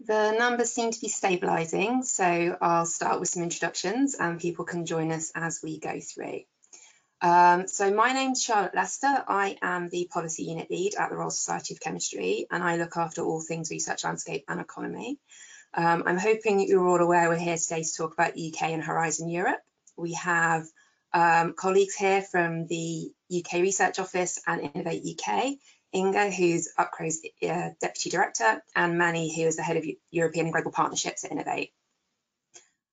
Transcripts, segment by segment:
The numbers seem to be stabilising, so I'll start with some introductions and people can join us as we go through. Um, so my name's Charlotte Lester. I am the Policy Unit Lead at the Royal Society of Chemistry and I look after all things research landscape and economy. Um, I'm hoping you're all aware we're here today to talk about UK and Horizon Europe. We have um, colleagues here from the UK Research Office and Innovate UK, Inga, who's UKRO's uh, Deputy Director, and Manny, who is the Head of European Global Partnerships at Innovate.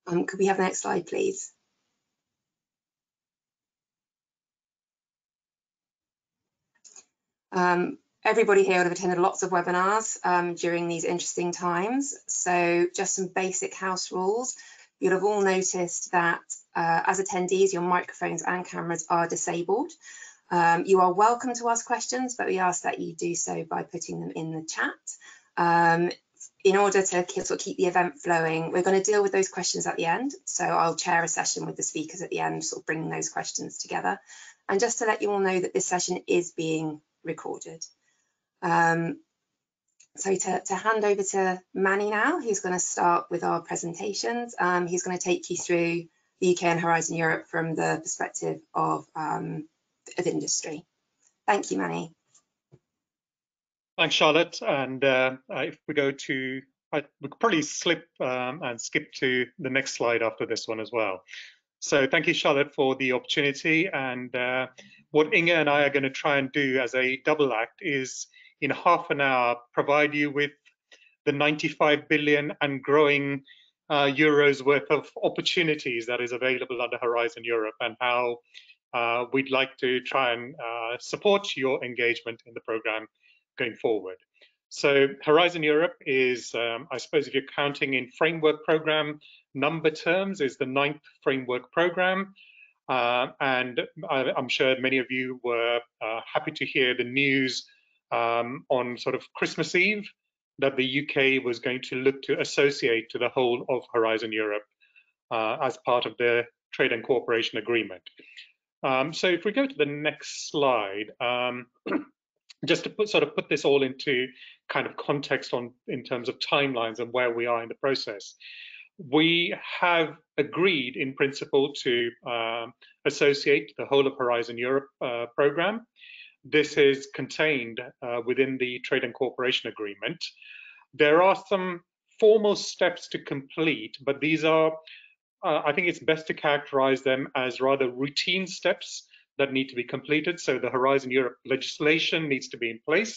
Um, could we have the next slide, please? Um, everybody here would have attended lots of webinars um, during these interesting times. So just some basic house rules. You'll have all noticed that uh, as attendees, your microphones and cameras are disabled. Um, you are welcome to ask questions, but we ask that you do so by putting them in the chat. Um, in order to keep, sort of keep the event flowing, we're going to deal with those questions at the end. So I'll chair a session with the speakers at the end, sort of bringing those questions together. And just to let you all know that this session is being recorded. Um, so to, to, hand over to Manny now, who's going to start with our presentations. Um, he's going to take you through the UK and Horizon Europe from the perspective of, um, of industry. Thank you, Manny. Thanks, Charlotte. And uh, if we go to, I, we could probably slip um, and skip to the next slide after this one as well. So thank you, Charlotte, for the opportunity. And uh, what Inga and I are going to try and do as a double act is in half an hour provide you with the 95 billion and growing uh, euros worth of opportunities that is available under Horizon Europe and how uh, we'd like to try and uh, support your engagement in the program going forward. So Horizon Europe is, um, I suppose if you're counting in framework program number terms, is the ninth framework program. Uh, and I, am sure many of you were uh, happy to hear the news um, on sort of Christmas Eve that the UK was going to look to associate to the whole of Horizon Europe uh, as part of the trade and cooperation agreement. Um, so if we go to the next slide, um, just to put, sort of put this all into kind of context on in terms of timelines and where we are in the process. We have agreed in principle to um, associate the whole of Horizon Europe uh, program this is contained uh, within the Trade and Cooperation Agreement. There are some formal steps to complete, but these are, uh, I think it's best to characterize them as rather routine steps that need to be completed. So the Horizon Europe legislation needs to be in place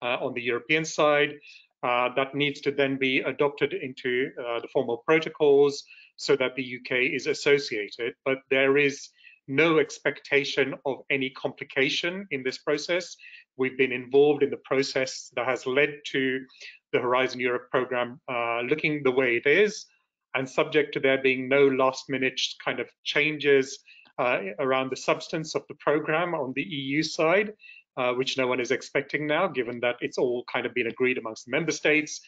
uh, on the European side. Uh, that needs to then be adopted into uh, the formal protocols so that the UK is associated. But there is no expectation of any complication in this process. We've been involved in the process that has led to the Horizon Europe program uh, looking the way it is, and subject to there being no last minute kind of changes uh, around the substance of the program on the EU side, uh, which no one is expecting now, given that it's all kind of been agreed amongst the member states.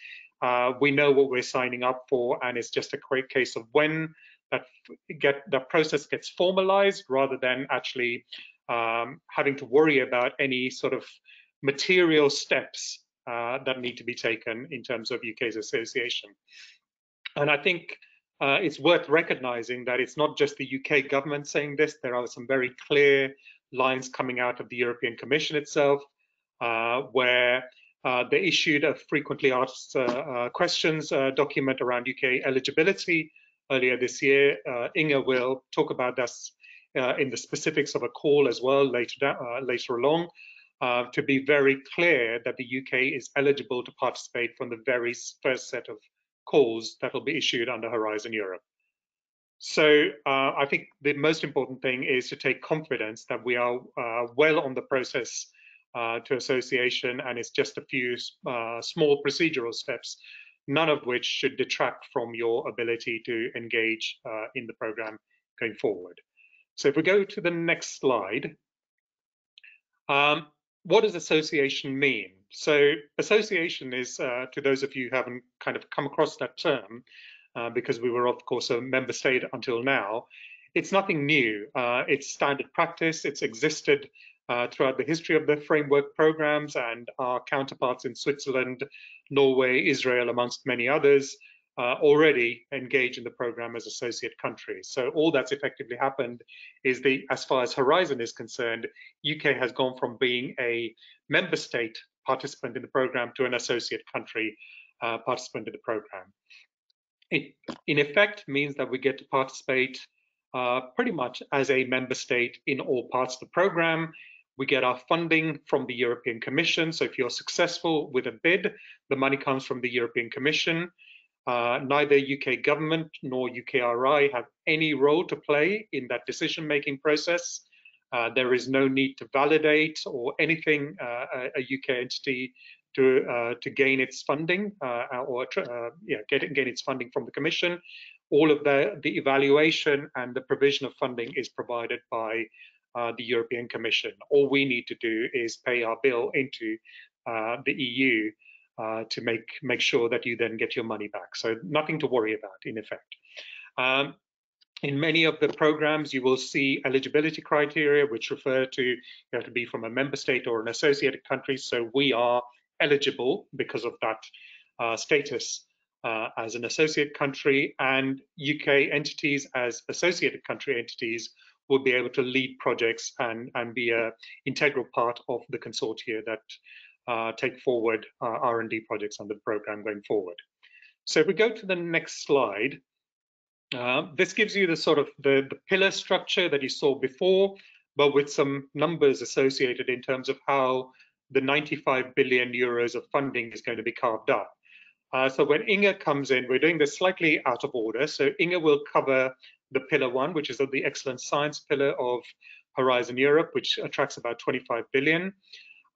Uh, we know what we're signing up for, and it's just a quick case of when that get that process gets formalized rather than actually um, having to worry about any sort of material steps uh, that need to be taken in terms of UK's association. And I think uh, it's worth recognizing that it's not just the UK government saying this, there are some very clear lines coming out of the European Commission itself, uh, where uh, they issued a frequently asked uh, uh, questions document around UK eligibility earlier this year. Uh, Inga will talk about this uh, in the specifics of a call as well later, uh, later along. Uh, to be very clear that the UK is eligible to participate from the very first set of calls that will be issued under Horizon Europe. So uh, I think the most important thing is to take confidence that we are uh, well on the process to association and it's just a few small procedural steps none of which should detract from your ability to engage uh, in the program going forward. So if we go to the next slide, um, what does association mean? So association is, uh, to those of you who haven't kind of come across that term, uh, because we were of course a member state until now, it's nothing new. Uh, it's standard practice. It's existed uh, throughout the history of the framework programs and our counterparts in Switzerland, Norway, Israel, amongst many others, uh, already engage in the program as associate countries. So all that's effectively happened is the, as far as Horizon is concerned, UK has gone from being a member state participant in the program to an associate country uh, participant in the program. It, in effect, means that we get to participate uh, pretty much as a member state in all parts of the program. We get our funding from the European Commission. So if you're successful with a bid, the money comes from the European Commission. Uh, neither UK government nor UKRI have any role to play in that decision-making process. Uh, there is no need to validate or anything uh, a, a, UK entity to uh, to gain its funding uh, or yeah, get gain its funding from the Commission. All of the the evaluation and the provision of funding is provided by the European Commission. All we need to do is pay our bill into the EU uh, to make make sure that you then get your money back. So nothing to worry about in effect. Um, in many of the programs, you will see eligibility criteria, which refer to you have to be from a member state or an associated country. So we are eligible because of that uh, status uh, as an associate country, and UK entities as associated country entities will be able to lead projects and, and be an integral part of the consortia that uh, take forward uh, R&D projects under the program going forward. So if we go to the next slide, uh, this gives you the sort of the, the pillar structure that you saw before, but with some numbers associated in terms of how the 95 billion euros of funding is going to be carved up. Uh, so when Inge comes in, we're doing this slightly out of order. So Inge will cover the pillar one, which is the excellent science pillar of Horizon Europe, which attracts about 25 billion.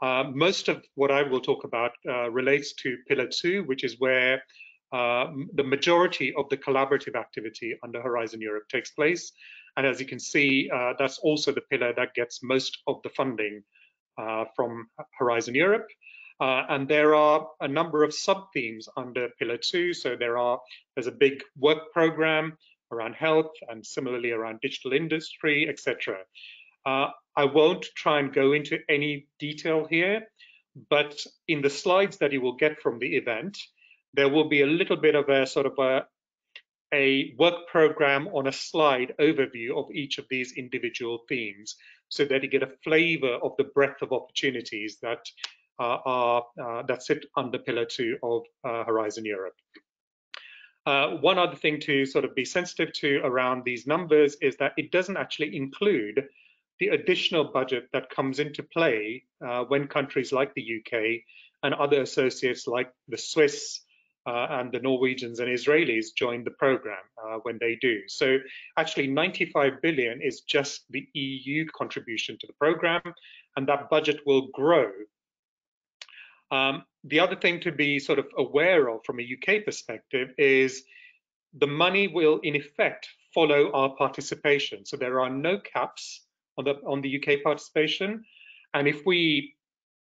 Uh, most of what I will talk about uh, relates to Pillar 2, which is where the majority of the collaborative activity under Horizon Europe takes place. And as you can see, uh, that's also the pillar that gets most of the funding uh, from Horizon Europe. Uh, and there are a number of sub-themes under Pillar 2. So there are there's a big work program around health and similarly around digital industry, etc. Uh, I won't try and go into any detail here, but in the slides that you will get from the event, there will be a little bit of a sort of a, a work program on a slide overview of each of these individual themes so that you get a flavor of the breadth of opportunities that uh, are uh, that sit under pillar two of uh, Horizon Europe. Uh, one other thing to sort of be sensitive to around these numbers is that it doesn't actually include the additional budget that comes into play uh, when countries like the UK and other associates like the Swiss uh, and the Norwegians and Israelis join the program uh, when they do. So actually 95 billion is just the EU contribution to the program and that budget will grow. Um, the other thing to be sort of aware of from a UK perspective is the money will in effect follow our participation. So there are no caps on the on the UK participation. And if we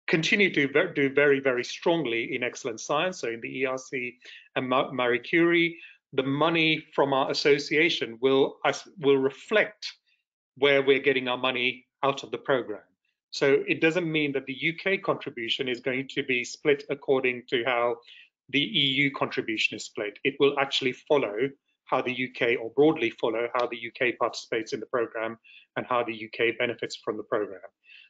continue to do very, very strongly in excellent science, so in the ERC and Marie Curie, the money from our association will will reflect where we're getting our money out of the program. So it doesn't mean that the UK contribution is going to be split according to how the EU contribution is split. It will actually follow how the UK, or broadly follow how the UK participates in the program and how the UK benefits from the program.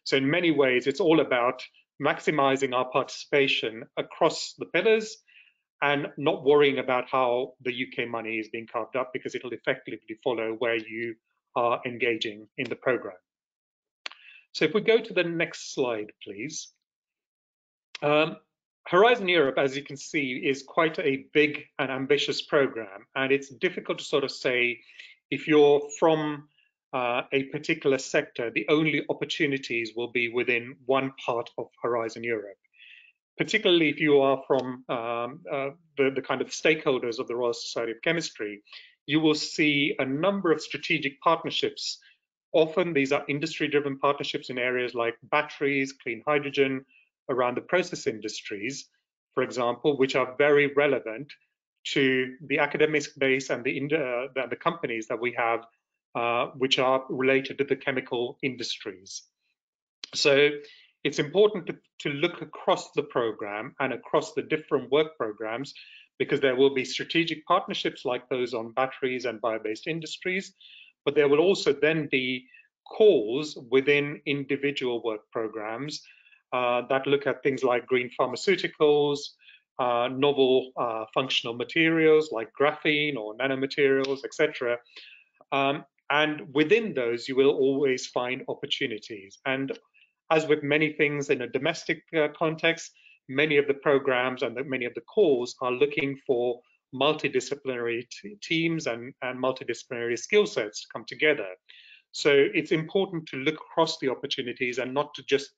So in many ways, it's all about maximizing our participation across the pillars and not worrying about how the UK money is being carved up because it'll effectively follow where you are engaging in the program. So if we go to the next slide, please. Um, Horizon Europe, as you can see, is quite a big and ambitious program, and it's difficult to sort of say if you're from uh, a particular sector, the only opportunities will be within one part of Horizon Europe. Particularly if you are from um, uh, the, the kind of stakeholders of the Royal Society of Chemistry, you will see a number of strategic partnerships. Often these are industry-driven partnerships in areas like batteries, clean hydrogen, around the process industries, for example, which are very relevant to the academic base and the, uh, the companies that we have, uh, which are related to the chemical industries. So it's important to, to look across the program and across the different work programs because there will be strategic partnerships like those on batteries and bio-based industries, but there will also then be calls within individual work programs uh, that look at things like green pharmaceuticals, uh, novel uh, functional materials like graphene or nanomaterials, etc. Um, and within those, you will always find opportunities. And as with many things in a domestic uh, context, many of the programs and the, many of the calls are looking for multidisciplinary teams and, and multidisciplinary skill sets to come together. So it's important to look across the opportunities and not to just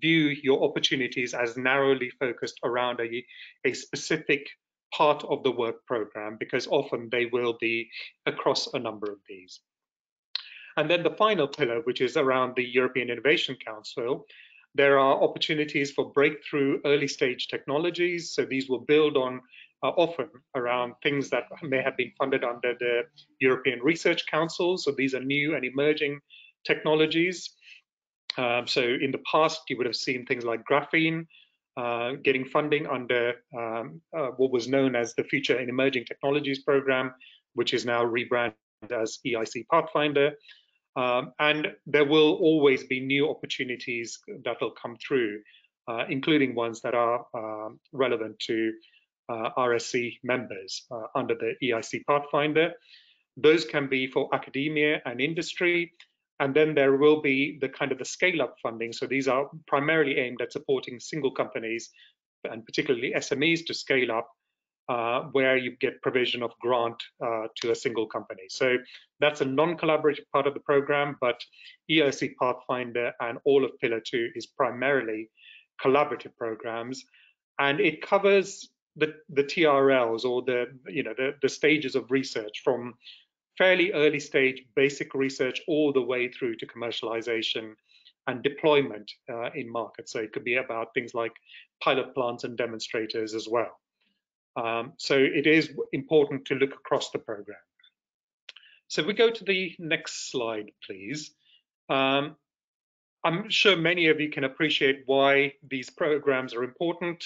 view your opportunities as narrowly focused around a, a specific part of the work program, because often they will be across a number of these. And then the final pillar, which is around the European Innovation Council, there are opportunities for breakthrough early stage technologies. So these will build on uh, often around things that may have been funded under the European Research Council. So these are new and emerging technologies. Um, so in the past, you would have seen things like graphene uh, getting funding under um, uh, what was known as the Future and Emerging Technologies Program, which is now rebranded as EIC Pathfinder. Um, and there will always be new opportunities that will come through, uh, including ones that are uh, relevant to uh, RSC members uh, under the EIC Pathfinder. Those can be for academia and industry. And then there will be the kind of the scale up funding. So these are primarily aimed at supporting single companies and particularly SMEs to scale up uh, where you get provision of grant uh, to a single company. So that's a non-collaborative part of the program, but EIC Pathfinder and all of Pillar 2 is primarily collaborative programs, and it covers the, the TRLs or the, you know, the, the stages of research from fairly early stage basic research all the way through to commercialization and deployment uh, in markets. So it could be about things like pilot plants and demonstrators as well. Um, so it is important to look across the program. So if we go to the next slide, please. Um, I'm sure many of you can appreciate why these programs are important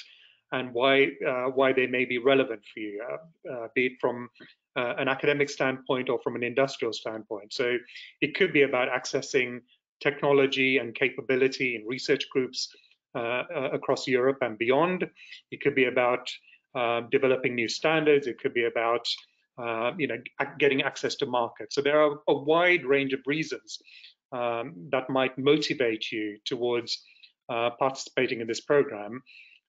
and why uh, why they may be relevant for you, uh, uh, be it from uh, an academic standpoint or from an industrial standpoint. So it could be about accessing technology and capability in research groups uh, uh, across Europe and beyond. It could be about um, developing new standards. It could be about uh, you know getting access to markets. So there are a wide range of reasons um, that might motivate you towards uh, participating in this program.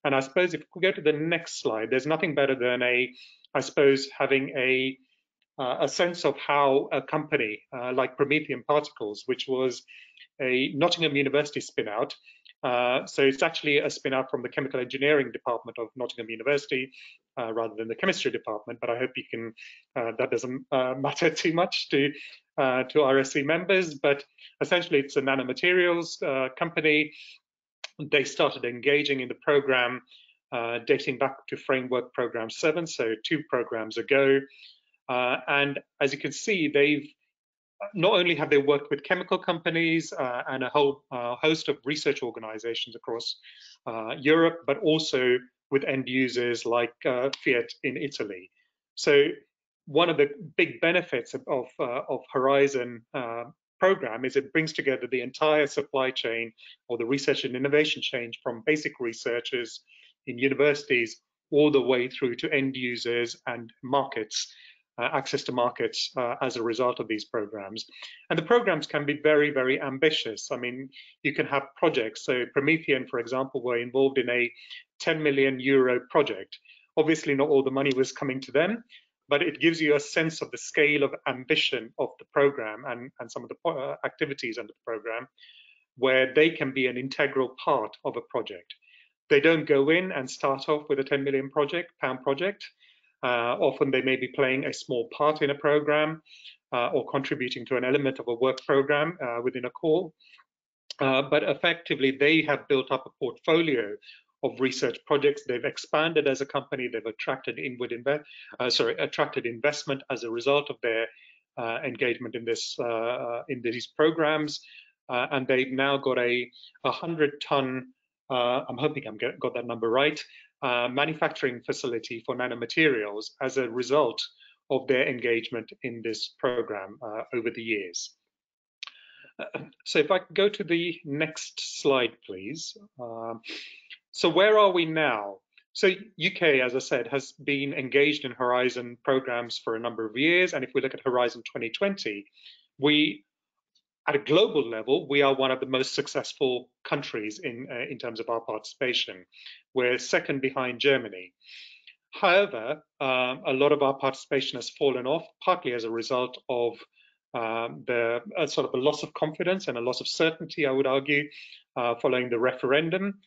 And I suppose if we go to the next slide, there's nothing better than a, I suppose, having a uh, a sense of how a company uh, like Promethean Particles, which was a Nottingham University spinout, uh, so it's actually a spin out from the chemical engineering department of Nottingham University uh, rather than the chemistry department. But I hope you can, uh, that doesn't uh, matter too much to, uh, to RSC members. But essentially, it's a nanomaterials company. They started engaging in the program dating back to Framework Program 7, so two programs ago. and as you can see, they've not only have they worked with chemical companies uh, and a whole uh, host of research organizations across uh, Europe, but also with end users like uh, Fiat in Italy. So one of the big benefits of, of, uh, of Horizon uh, program is it brings together the entire supply chain or the research and innovation chain from basic researchers in universities all the way through to end users and markets access to markets uh, as a result of these programs. And the programs can be very, very ambitious. I mean, you can have projects. So Promethean, for example, were involved in a 10 million euro project. Obviously, not all the money was coming to them, but it gives you a sense of the scale of ambition of the program and, and some of the uh, activities under the program, where they can be an integral part of a project. They don't go in and start off with a 10 million project, pound project. Uh, often they may be playing a small part in a program uh, or contributing to an element of a work program uh, within a call. Uh, but effectively, they have built up a portfolio of research projects. They've expanded as a company. They've attracted inward invest, uh, sorry, attracted investment as a result of their uh, engagement in this in these programs. uh, and they've now got a 100 ton, uh, I'm hoping I'm get, got that number right, manufacturing facility for nanomaterials as a result of their engagement in this program uh, over the years. Uh, so if I go to the next slide, please. Um, so where are we now? So UK, as I said, has been engaged in Horizon programs for a number of years. And if we look at Horizon 2020, we, at a global level, we are one of the most successful countries in, uh, in terms of our participation. We're second behind Germany. However, um, a lot of our participation has fallen off, partly as a result of um, the uh, sort of a loss of confidence and a loss of certainty, I would argue, uh, following the referendum.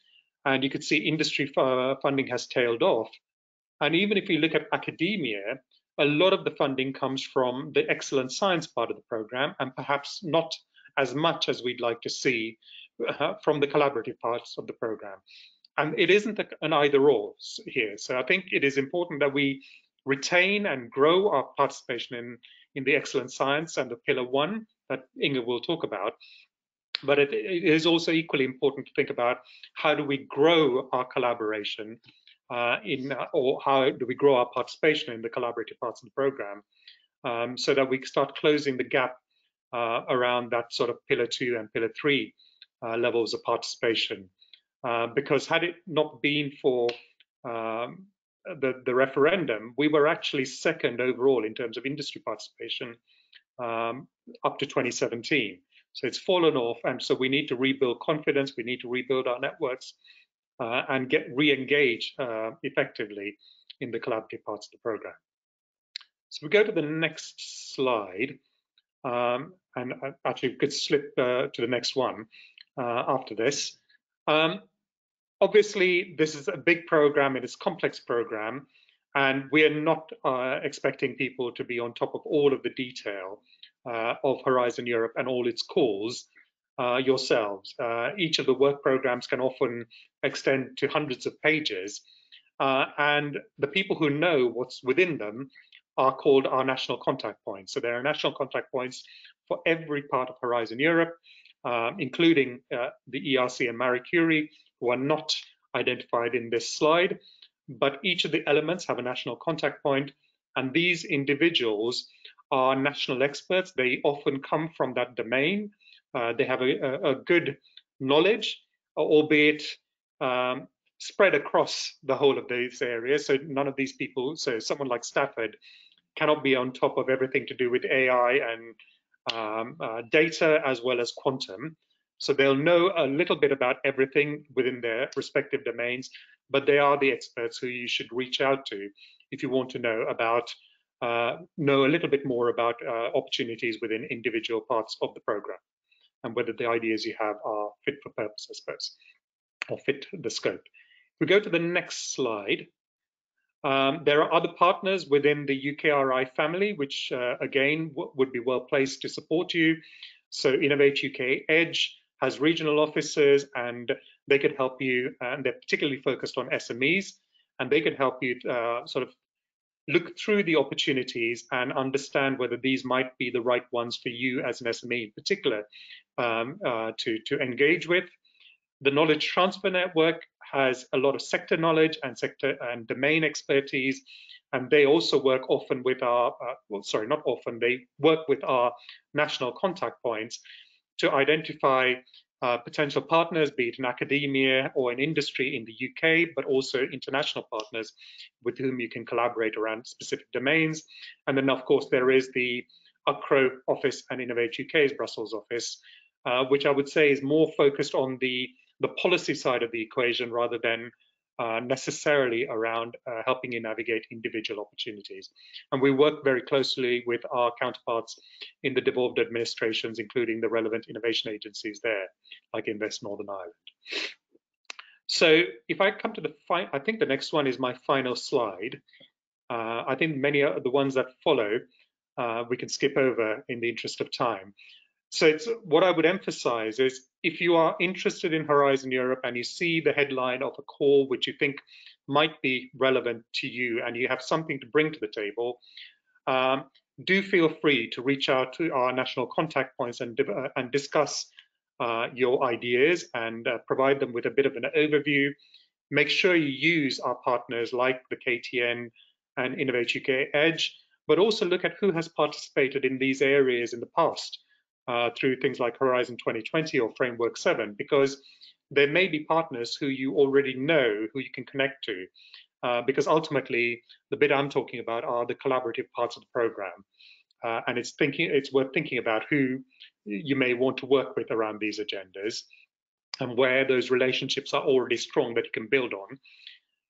And you could see industry funding has tailed off. And even if you look at academia, a lot of the funding comes from the excellent science part of the program, and perhaps not as much as we'd like to see uh, from the collaborative parts of the program. And it isn't an either or here. So I think it is important that we retain and grow our participation in, in the excellent science and the pillar one that Inga will talk about. But it, it is also equally important to think about how do we grow our collaboration uh, in, or how do we grow our participation in the collaborative parts of the program um, so that we start closing the gap uh, around that sort of pillar two and pillar three uh, levels of participation. Uh, because had it not been for um, the, the, referendum, we were actually second overall in terms of industry participation um, up to 2017. So it's fallen off, and so we need to rebuild confidence. We need to rebuild our networks uh, and get re-engage uh, effectively in the collaborative parts of the program. So we go to the next slide, um, and uh, actually we could slip uh, to the next one uh, after this. Um, obviously, this is a big program, it is a complex program, and we are not uh, expecting people to be on top of all of the detail uh, of Horizon Europe and all its calls uh, yourselves. Each of the work programs can often extend to hundreds of pages, and the people who know what's within them are called our national contact points. So there are national contact points for every part of Horizon Europe, um, including uh, the ERC and Marie Curie, who are not identified in this slide, but each of the elements have a national contact point, and these individuals are national experts. They often come from that domain. Uh, they have a, a, good knowledge, albeit um, spread across the whole of these areas. So none of these people, so someone like Stafford, cannot be on top of everything to do with AI and um, uh, data as well as quantum. So they'll know a little bit about everything within their respective domains, but they are the experts who you should reach out to if you want to know about uh, know a little bit more about uh, opportunities within individual parts of the program and whether the ideas you have are fit for purpose, I suppose, or fit the scope. If we go to the next slide, um, there are other partners within the UKRI family, which uh, again would be well placed to support you. So Innovate UK Edge has regional offices and they could help you, and they're particularly focused on SMEs, and they could help you uh, sort of look through the opportunities and understand whether these might be the right ones for you as an SME in particular um, uh, to, to engage with. The Knowledge Transfer Network has a lot of sector knowledge and sector and domain expertise, and they also work often with our, uh, well, sorry, not often, they work with our national contact points to identify uh, potential partners, be it in academia or in industry in the UK, but also international partners with whom you can collaborate around specific domains. And then, of course, there is the UKRO office and Innovate UK's Brussels office, uh, which I would say is more focused on the, the policy side of the equation rather than uh, necessarily around uh, helping you navigate individual opportunities. And we work very closely with our counterparts in the devolved administrations, including the relevant innovation agencies there, like Invest Northern Ireland. So if I come to the, I think the next one is my final slide. Uh, I think many of the ones that follow, uh, we can skip over in the interest of time. So it's what I would emphasize is if you are interested in Horizon Europe and you see the headline of a call which you think might be relevant to you and you have something to bring to the table, um, do feel free to reach out to our national contact points and, uh, and discuss uh, your ideas and uh, provide them with a bit of an overview. Make sure you use our partners like the KTN and Innovate UK Edge, but also look at who has participated in these areas in the past uh, through things like Horizon 2020 or Framework 7, because there may be partners who you already know, who you can connect to, uh, because ultimately the bit I'm talking about are the collaborative parts of the program. Uh, and it's thinking it's worth thinking about who you may want to work with around these agendas and where those relationships are already strong that you can build on.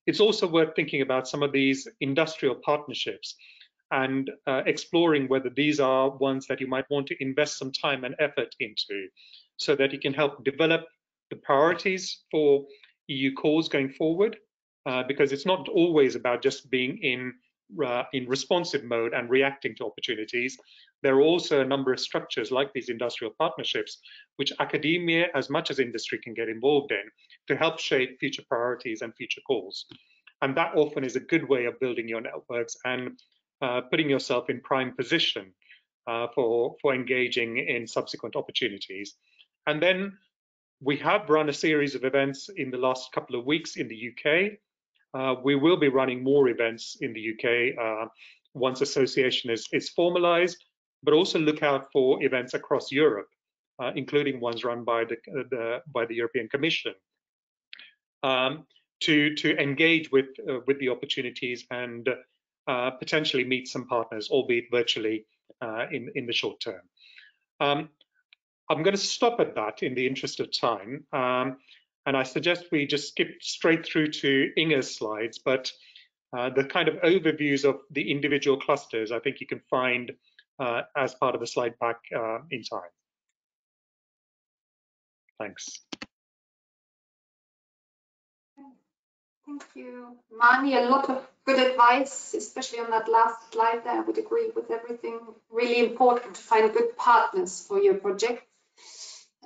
It's also worth thinking about some of these industrial partnerships and uh, exploring whether these are ones that you might want to invest some time and effort into so that you can help develop the priorities for EU calls going forward, uh, because it's not always about just being in uh, in responsive mode and reacting to opportunities. There are also a number of structures like these industrial partnerships, which academia, as much as industry, can get involved in to help shape future priorities and future calls. And that often is a good way of building your networks and putting yourself in prime position uh, for, for engaging in subsequent opportunities. And then we have run a series of events in the last couple of weeks in the UK. Uh, we will be running more events in the UK uh, once association is, is formalized but also look out for events across Europe, uh, including ones run by the, the, by the European Commission, um, to to engage with uh, with the opportunities and uh, potentially meet some partners, albeit virtually uh, in in the short term. Um, I'm going to stop at that in the interest of time, um, and I suggest we just skip straight through to Inge's slides, but. Uh, the kind of overviews of the individual clusters, I think you can find uh, as part of the slide pack uh, in time. Thanks. Thank you, Mani. A lot of good advice, especially on that last slide there. I would agree with everything. Really important to find good partners for your project.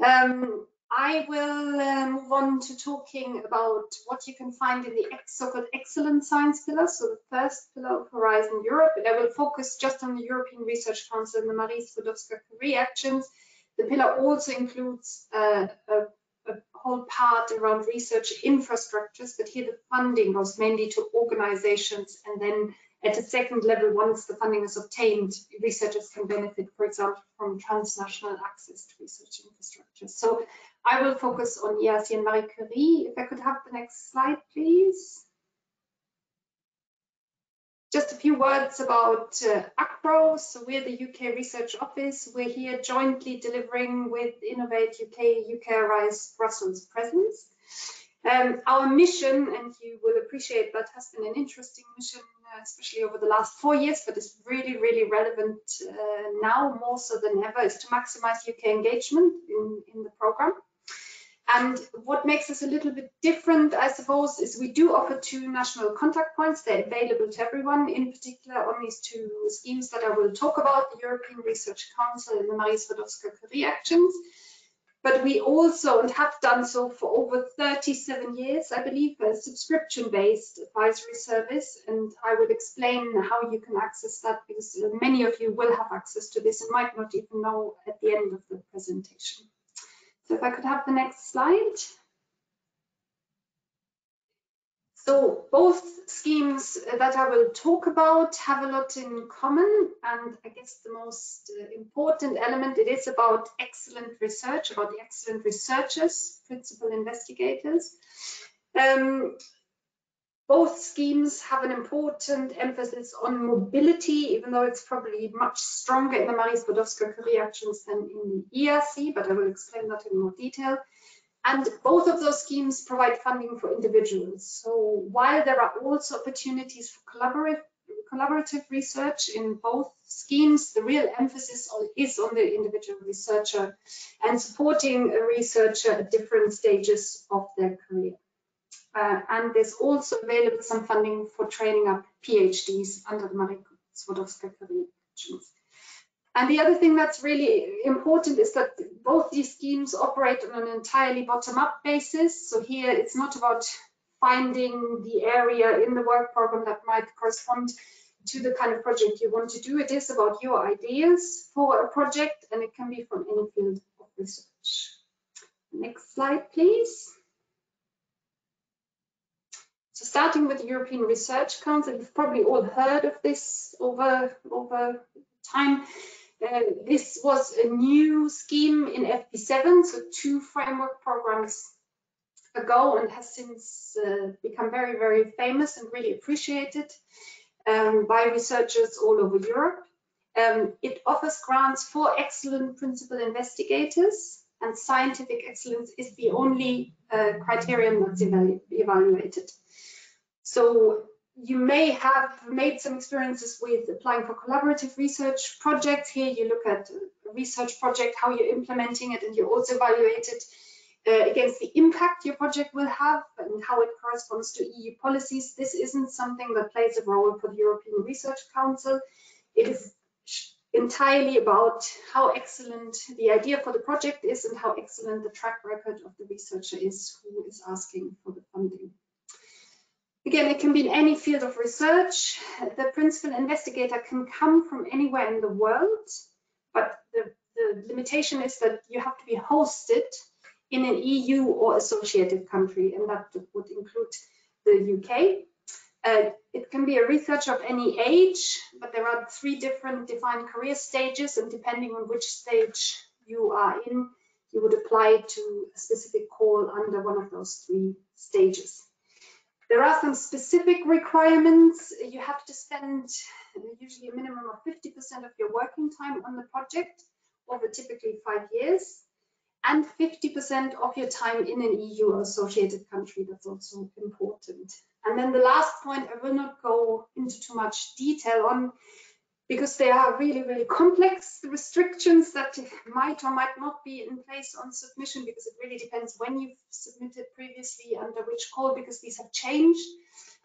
Um, I will uh, move on to talking about what you can find in the so-called excellent science pillar, so the first pillar of Horizon Europe. And I will focus just on the European Research Council and the Marie Skłodowska-Curie actions. The pillar also includes uh, a, whole part around research infrastructures, but here the funding goes mainly to organizations and then at a second level, once the funding is obtained, researchers can benefit, for example, from transnational access to research infrastructure. So I will focus on ERC and Marie Curie. If I could have the next slide, please. Just a few words about uh. So we're the UK Research Office. We're here jointly delivering with Innovate UK, UKRI's Brussels presence. Um, our mission, and you will appreciate that has been an interesting mission, uh, especially over the last four years, but it's really, really relevant uh, now more so than ever, is to maximize UK engagement in, in the program. And what makes us a little bit different, I suppose, is we do offer two national contact points. They're available to everyone, in particular on these two schemes that I will talk about, the European Research Council and the Marie Skłodowska-Curie actions. But we also, and have done so for over 37 years, I believe, a subscription-based advisory service. And I will explain how you can access that because many of you will have access to this and might not even know at the end of the presentation. So if I could have the next slide. So both schemes that I will talk about have a lot in common and I guess the most uh, important element it is about excellent research, about the excellent researchers, principal investigators. Um, both schemes have an important emphasis on mobility, even though it's probably much stronger in the Marie Skłodowska-Curie actions than in the ERC, but I will explain that in more detail. And both of those schemes provide funding for individuals. So while there are also opportunities for collaborative, collaborative research in both schemes, the real emphasis is on the individual researcher and supporting a researcher at different stages of their career. Uh, and there's also available some funding for training up PhDs under the Marie Skłodowska-Curie actions. And the other thing that's really important is that both these schemes operate on an entirely bottom-up basis. So here it's not about finding the area in the work program that might correspond to the kind of project you want to do. It is about your ideas for a project and it can be from any field of research. Next slide, please. So starting with the European Research Council, you've probably all heard of this over, over time. Uh, this was a new scheme in FP7, so two framework programs ago and has since uh, become very, very famous and really appreciated um, by researchers all over Europe. Um, it offers grants for excellent principal investigators and scientific excellence is the only uh, criterion that's evalu evaluated. So you may have made some experiences with applying for collaborative research projects. Here you look at a research project, how you're implementing it, and you also evaluate it uh, against the impact your project will have and how it corresponds to EU policies. This isn't something that plays a role for the European Research Council. It is entirely about how excellent the idea for the project is and how excellent the track record of the researcher is who is asking for the funding. Again, it can be in any field of research. The principal investigator can come from anywhere in the world, but the, the limitation is that you have to be hosted in an EU or associated country, and that would include the UK. Uh, it can be a researcher of any age, but there are three different defined career stages, and depending on which stage you are in, you would apply to a specific call under one of those three stages. There are some specific requirements. You have to spend usually a minimum of 50% of your working time on the project over typically five years and 50% of your time in an EU associated country. That's also important. And then the last point I will not go into too much detail on because they are really, really complex restrictions that might or might not be in place on submission because it really depends when you've submitted previously under which call because these have changed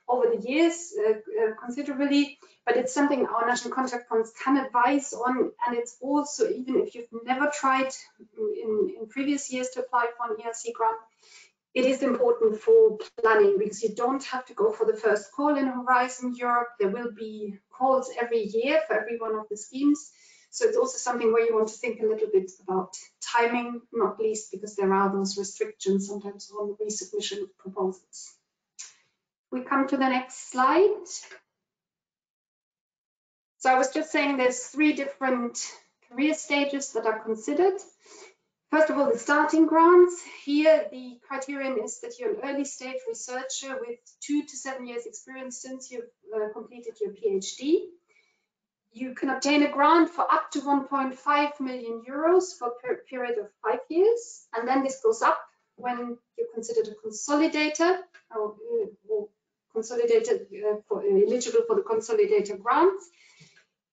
over the years uh, uh, considerably, but it's something our national contact points can advise on. And it's also, even if you've never tried in, in previous years to apply for an ERC grant, it is important for planning because you don't have to go for the first call in Horizon Europe. There will be calls every year for every one of the schemes. So it's also something where you want to think a little bit about timing, not least because there are those restrictions sometimes on resubmission of proposals. We come to the next slide. So I was just saying there's three different career stages that are considered. First of all, the starting grants. Here, the criterion is that you're an early stage researcher with two to seven years experience since you've uh, completed your PhD. You can obtain a grant for up to 1.5 million euros for a period of five years. And then this goes up when you're considered a consolidator or, uh, or consolidated, uh, for, eligible for the consolidator grants.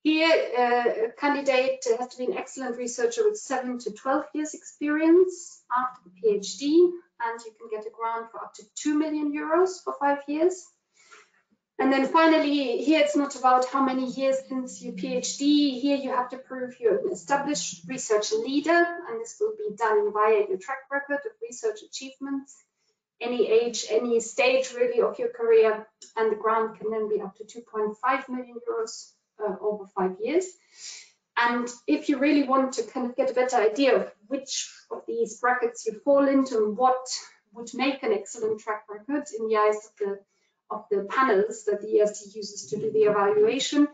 Here, uh, a candidate has to be an excellent researcher with seven to 12 years experience after the PhD, and you can get a grant for up to 2 million euros for five years. And then finally, here it's not about how many years since your PhD. Here you have to prove you're an established research leader, and this will be done via your track record of research achievements, any age, any stage really of your career, and the grant can then be up to 2.5 million euros uh, over five years. And if you really want to kind of get a better idea of which of these brackets you fall into and what would make an excellent track record in the eyes of the of the panels that the ERC uses to do the evaluation,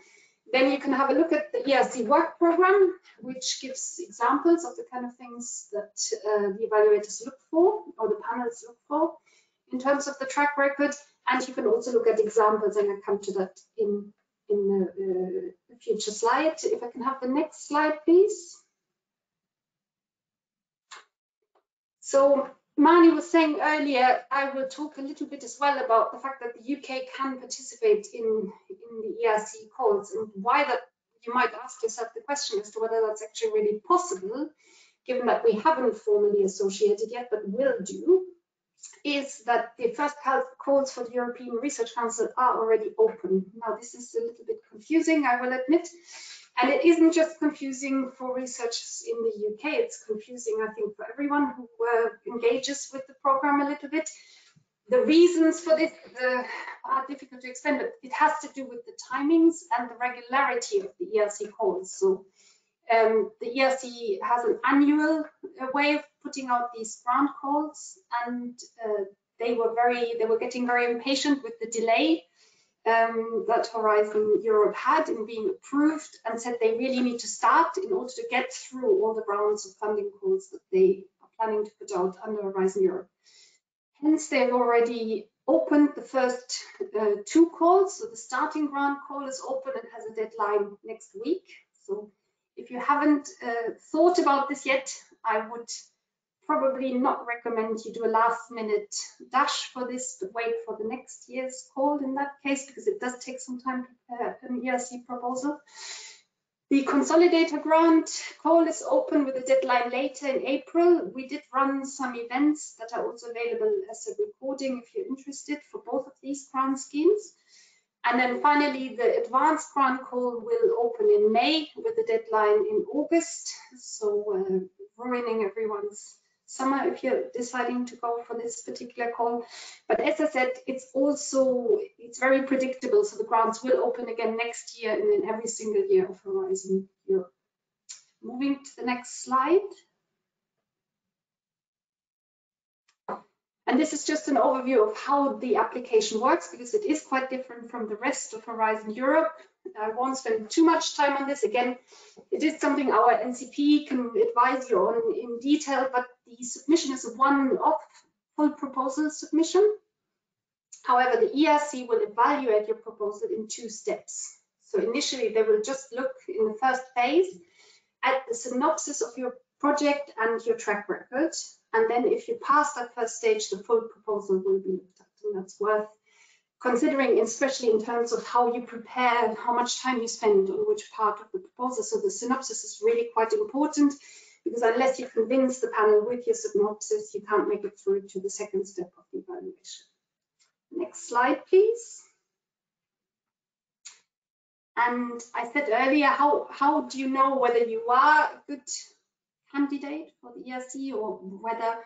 then you can have a look at the ERC work program, which gives examples of the kind of things that uh, the evaluators look for or the panels look for in terms of the track record. And you can also look at examples, and I'll come to that in in uh, a, future slide. If I can have the next slide, please. So Mani was saying earlier, I will talk a little bit as well about the fact that the UK can participate in, in the ERC calls and why that you might ask yourself the question as to whether that's actually really possible, given that we haven't formally associated yet, but will do is that the first calls for the European Research Council are already open. Now, this is a little bit confusing, I will admit. And it isn't just confusing for researchers in the UK, it's confusing, I think, for everyone who uh, engages with the program a little bit. The reasons for this are difficult to explain, but it has to do with the timings and the regularity of the ERC calls. So Um, the ERC has an annual uh, way of putting out these grant calls, and uh, they were very, they were getting very impatient with the delay um, that Horizon Europe had in being approved, and said they really need to start in order to get through all the rounds of funding calls that they are planning to put out under Horizon Europe. Hence, they've already opened the first uh, two calls. So the starting grant call is open and has a deadline next week. So if you haven't uh, thought about this yet, I would probably not recommend you do a last minute dash for this, but wait for the next year's call in that case, because it does take some time to prepare an ERC proposal. The consolidator grant call is open with a deadline later in April. We did run some events that are also available as a recording if you're interested for both of these grant schemes. And then finally, the advanced grant call will open in May with a deadline in August. So uh, ruining everyone's summer if you're deciding to go for this particular call. But as I said, it's also, it's very predictable. So the grants will open again next year and then every single year of Horizon Europe. Moving to the next slide. And this is just an overview of how the application works because it is quite different from the rest of Horizon Europe. I won't spend too much time on this. Again, it is something our NCP can advise you on in detail, but the submission is a one-off full proposal submission. However, the ERC will evaluate your proposal in two steps. So initially, they will just look in the first phase at the synopsis of your project and your track record. And then if you pass that first stage, the full proposal will be looked at. And that's worth considering, especially in terms of how you prepare and how much time you spend on which part of the proposal. So the synopsis is really quite important because unless you convince the panel with your synopsis, you can't make it through to the second step of the evaluation. Next slide, please. And I said earlier, how, how do you know whether you are good candidate for the ERC or whether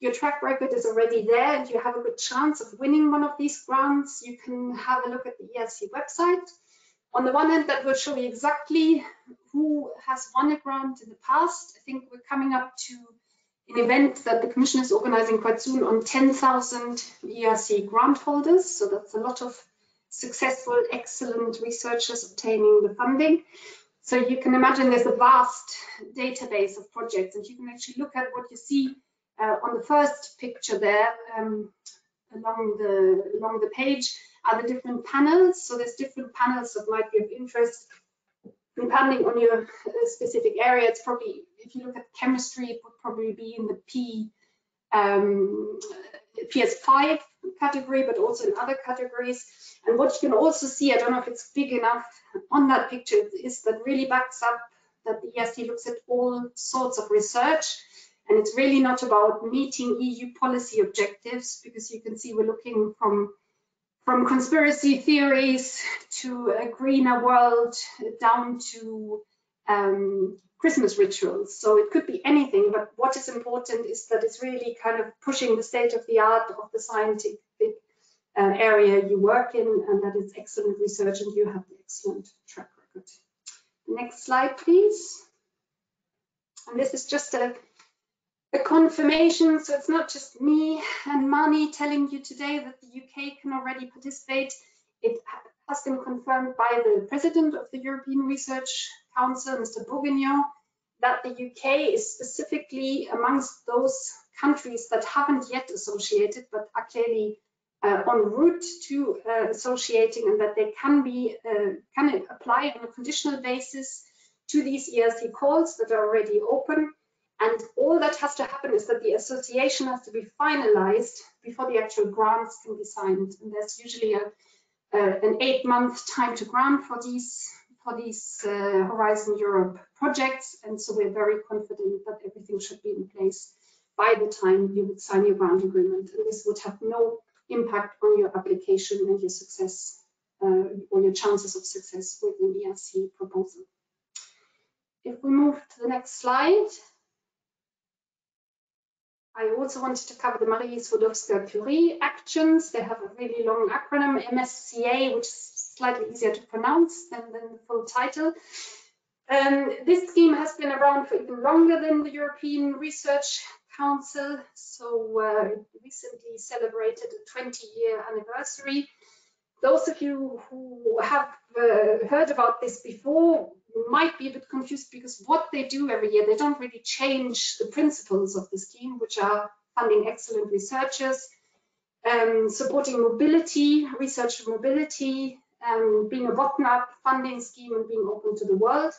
your track record is already there and you have a good chance of winning one of these grants, you can have a look at the ERC website. On the one hand, that will show you exactly who has won a grant in the past. I think we're coming up to an event that the Commission is organizing quite soon on 10,000 ERC grant holders. So that's a lot of successful, excellent researchers obtaining the funding. So you can imagine there's a vast database of projects and you can actually look at what you see uh, on the first picture there um, along the along the page are the different panels. So there's different panels that might be of interest depending on your uh, specific area. It's probably, if you look at chemistry, it would probably be in the P um, PS5 category, but also in other categories. And what you can also see, I don't know if it's big enough on that picture, is that really backs up that the ERC looks at all sorts of research. And it's really not about meeting EU policy objectives, because you can see we're looking from from conspiracy theories to a greener world down to um, Christmas rituals. So it could be anything, but what is important is that it's really kind of pushing the state of the art of the scientific uh, area you work in, and that it's excellent research and you have the excellent track record. Next slide, please. And this is just a, a confirmation, so it's not just me and Mani telling you today that the UK can already participate. It has been confirmed by the president of the European Research Council, Mr. Bourguignon, that the UK is specifically amongst those countries that haven't yet associated, but are clearly uh, en route to uh, associating and that they can be uh, can apply on a conditional basis to these ERC calls that are already open. And all that has to happen is that the association has to be finalized before the actual grants can be signed. And there's usually a, an eight month time to grant for these for these uh, Horizon Europe projects. And so we're very confident that everything should be in place by the time you would sign your grant agreement. And this would have no impact on your application and your success uh, or your chances of success with an ERC proposal. If we move to the next slide, I also wanted to cover the Marie Skłodowska-Curie actions. They have a really long acronym, MSCA, which is slightly easier to pronounce than, than the full title. Um, this scheme has been around for even longer than the European Research Council, so uh, recently celebrated a 20-year anniversary. Those of you who have uh, heard about this before might be a bit confused because what they do every year, they don't really change the principles of the scheme, which are funding excellent researchers, um, supporting mobility, research mobility, um, being a bottom-up funding scheme and being open to the world,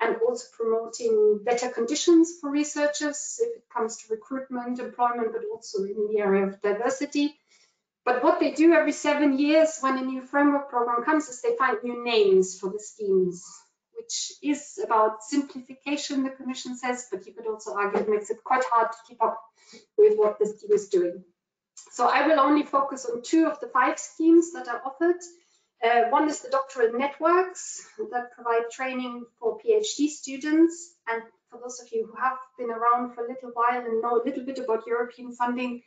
and also promoting better conditions for researchers if it comes to recruitment, employment, but also in the area of diversity. But what they do every seven years when a new framework program comes is they find new names for the schemes, which is about simplification, the Commission says, but you could also argue it makes it quite hard to keep up with what the scheme is doing. So I will only focus on two of the five schemes that are offered. Uh, one is the doctoral networks that provide training for PhD students. And for those of you who have been around for a little while and know a little bit about European funding,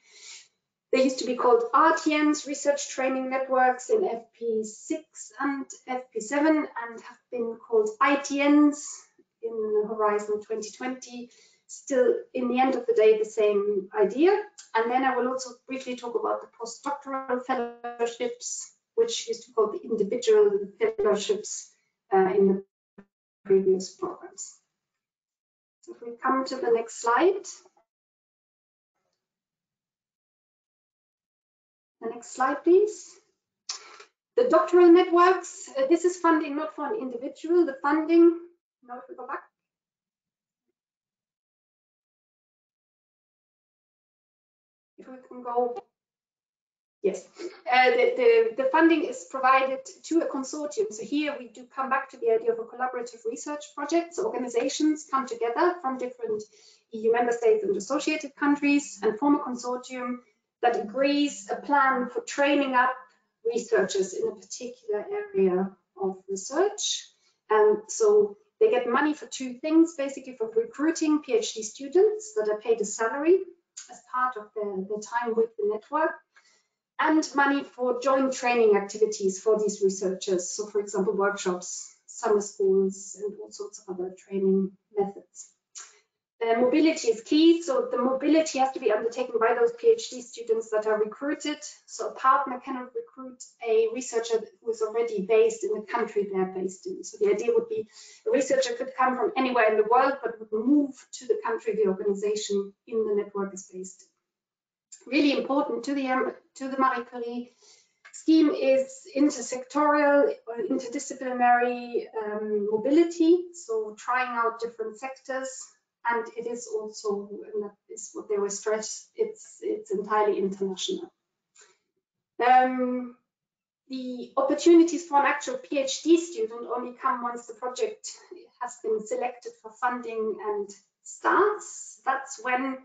they used to be called RTNs, Research Training Networks in FP6 and FP7, and have been called ITNs in Horizon 2020. Still, in the end of the day, the same idea. And then I will also briefly talk about the postdoctoral fellowships which used to call the individual fellowships uh, in the previous programs. So if we come to the next slide. The next slide, please. The doctoral networks, uh, this is funding not for an individual, the funding, now if we go back. If we can go Yes, uh, the, the, the, funding is provided to a consortium. So here we do come back to the idea of a collaborative research project. So organizations come together from different EU member states and associated countries and form a consortium that agrees a plan for training up researchers in a particular area of research. And so they get money for two things, basically for recruiting PhD students that are paid a salary as part of their, their time with the network and money for joint training activities for these researchers. So for example, workshops, summer schools, and all sorts of other training methods. Mobility is key, so the mobility has to be undertaken by those PhD students that are recruited. So a partner cannot recruit a researcher who is already based in the country they're based in. So the idea would be a researcher could come from anywhere in the world, but would move to the country the organization in the network is based in really important to the to the Marie Curie scheme is intersectorial or interdisciplinary um, mobility, so trying out different sectors. And it is also, and that is what they were stressed, it's, it's entirely international. Um, the opportunities for an actual PhD student only come once the project has been selected for funding and starts. That's when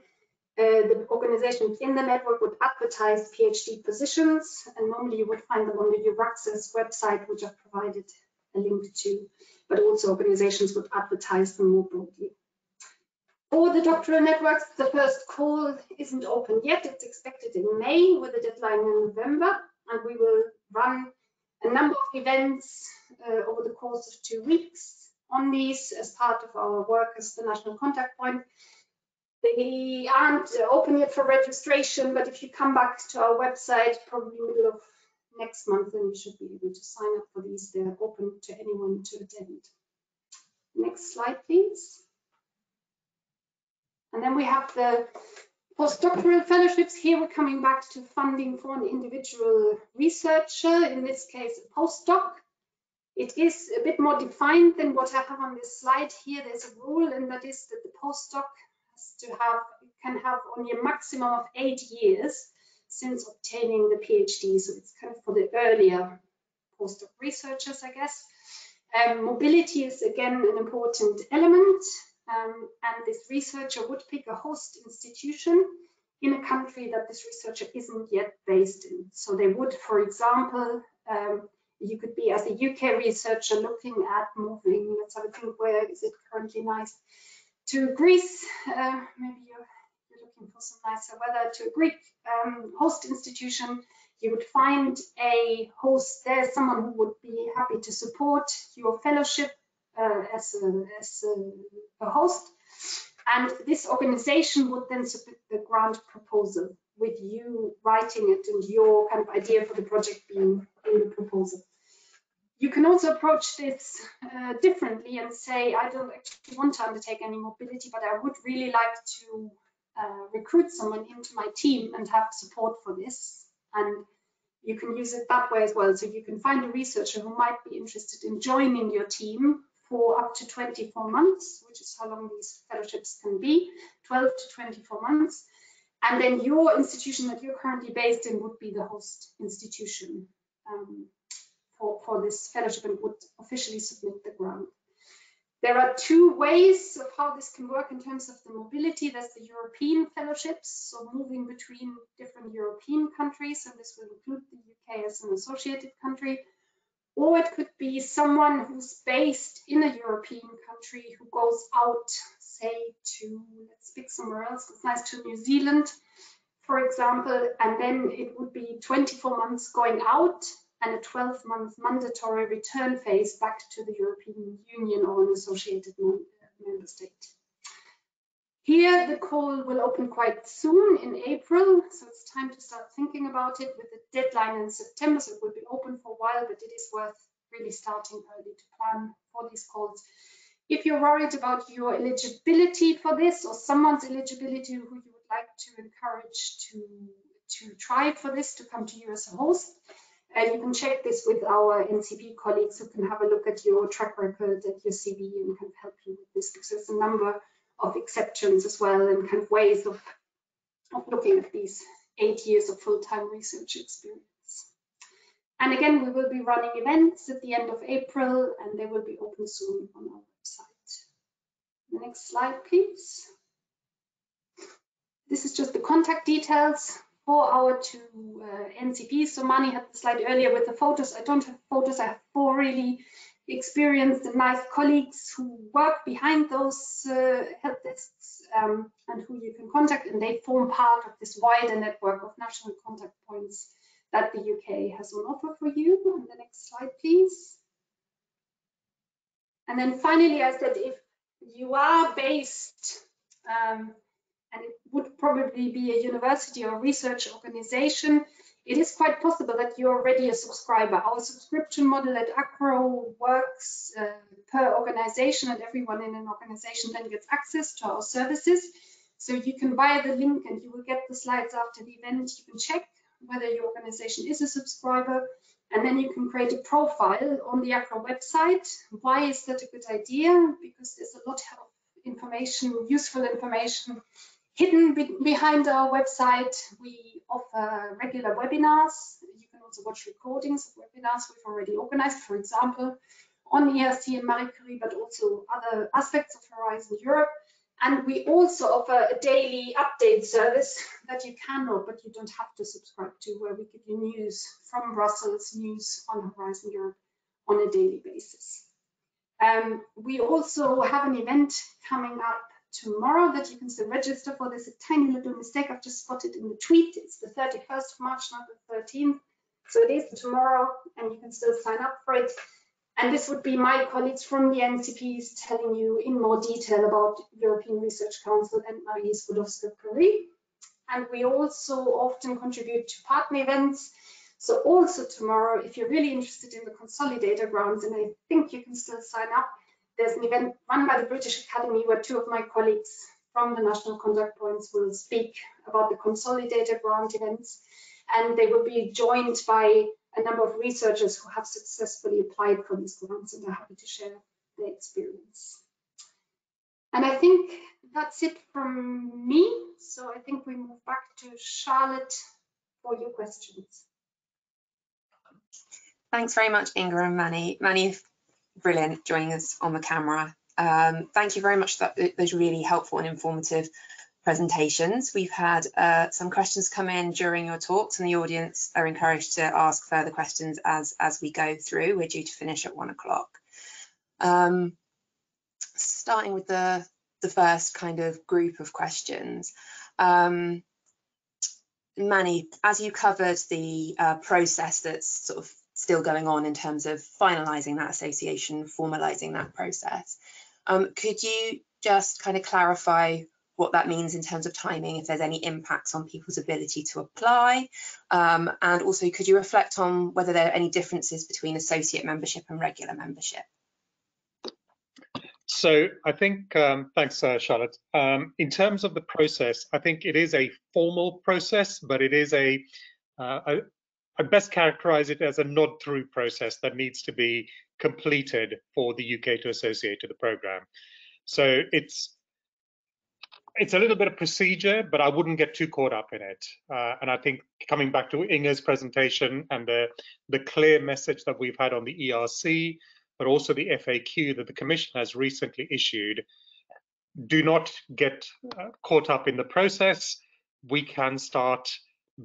uh, the organizations in the network would advertise PhD positions, and normally you would find them on the EURAXESS website, which I've provided a link to, but also organizations would advertise them more broadly. For the doctoral networks, the first call isn't open yet. It's expected in May with a deadline in November, and we will run a number of events uh, over the course of two weeks on these as part of our work as the national contact point they aren't open yet for registration, but if you come back to our website, probably middle of next month, then you should be able to sign up for these. They're open to anyone to attend. Next slide, please. And then we have the postdoctoral fellowships. Here we're coming back to funding for an individual researcher, in this case, a postdoc. It is a bit more defined than what I have on this slide here. There's a rule, and that is that the postdoc to have can have only a maximum of eight years since obtaining the PhD. So it's kind of for the earlier postdoc researchers, I guess. Um, mobility is again an important element, um, and this researcher would pick a host institution in a country that this researcher isn't yet based in. So they would, for example, um, you could be as a UK researcher looking at moving, let's have a think, where is it currently nice? To Greece, uh, maybe you're, looking for some nicer weather, to a Greek um, host institution, you would find a host there, someone who would be happy to support your fellowship uh, as, a, as a, a host. And this organization would then submit the grant proposal with you writing it and your kind of idea for the project being in the proposal. You can also approach this uh, differently and say, I don't actually want to undertake any mobility, but I would really like to uh, recruit someone into my team and have support for this. And you can use it that way as well. So you can find a researcher who might be interested in joining your team for up to 24 months, which is how long these fellowships can be, 12 to 24 months. And then your institution that you're currently based in would be the host institution um, for, for this fellowship and would officially submit the grant. There are two ways of how this can work in terms of the mobility. There's the European fellowships, so moving between different European countries, and this will include the UK as an associated country. Or it could be someone who's based in a European country who goes out, say, to, let's pick somewhere else, it's nice to New Zealand, for example, and then it would be 24 months going out and a 12-month mandatory return phase back to the European Union or an associated uh, member state. Here, the call will open quite soon in April, so it's time to start thinking about it with a deadline in September, so it will be open for a while, but it is worth really starting early to plan for these calls. If you're worried about your eligibility for this or someone's eligibility who you would like to encourage to, to try for this, to come to you as a host, and you can check this with our NCP colleagues who can have a look at your track record, at your CV, and can help you with this because there's a number of exceptions as well and kind of ways of, of looking at these eight years of full-time research experience. And again, we will be running events at the end of April and they will be open soon on our website. The next slide, please. This is just the contact details for our to uh, NCPs. So Mani had the slide earlier with the photos. I don't have photos. I have four really experienced and nice colleagues who work behind those uh, help desks um, and who you can contact. And they form part of this wider network of national contact points that the UK has on offer for you. On the next slide, please. And then finally, I said if you are based um, and it would probably be a university or research organization, it is quite possible that you're already a subscriber. Our subscription model at UKRO works uh, per organization and everyone in an organization then gets access to our services. So you can buy the link and you will get the slides after the event. You can check whether your organization is a subscriber and then you can create a profile on the UKRO website. Why is that a good idea? Because there's a lot of information, useful information Hidden be behind our website, we offer regular webinars. You can also watch recordings of webinars we've already organized, for example, on ERC and Marie Curie, but also other aspects of Horizon Europe. And we also offer a daily update service that you can but you don't have to subscribe to, where we give you news from Brussels, news on Horizon Europe on a daily basis. Um, we also have an event coming up tomorrow that you can still register for. There's a tiny little mistake I've just spotted in the tweet. It's the 31st of March, not the 13th. So it is tomorrow and you can still sign up for it. And this would be my colleagues from the NCPs telling you in more detail about European Research Council and Marie Skłodowska-Curie. And we also often contribute to partner events. So also tomorrow, if you're really interested in the consolidator grounds, and I think you can still sign up, there's an event run by the British Academy where two of my colleagues from the national contact points will speak about the consolidated grant events and they will be joined by a number of researchers who have successfully applied for these grants and are happy to share their experience. And I think that's it from me. So I think we move back to Charlotte for your questions. Thanks very much, Inga and Manny. Mani, brilliant joining us on the camera. Um, thank you very much for that, those really helpful and informative presentations. We've had uh, some questions come in during your talks and the audience are encouraged to ask further questions as, as we go through. We're due to finish at one o'clock. Um, starting with the, the first kind of group of questions. Um, Mani, as you covered the uh, process that's sort of still going on in terms of finalising that association, formalising that process. Um, could you just kind of clarify what that means in terms of timing, if there's any impacts on people's ability to apply, um, and also could you reflect on whether there are any differences between associate membership and regular membership? So I think, um, thanks, uh, Charlotte. Um, in terms of the process, I think it is a formal process, but it is a, uh, a I best characterize it as a nod through process that needs to be completed for the UK to associate to the program. So it's it's a little bit of procedure, but I wouldn't get too caught up in it. Uh, and I think coming back to Inga's presentation and the, the clear message that we've had on the ERC, but also the FAQ that the Commission has recently issued, do not get uh, caught up in the process. We can start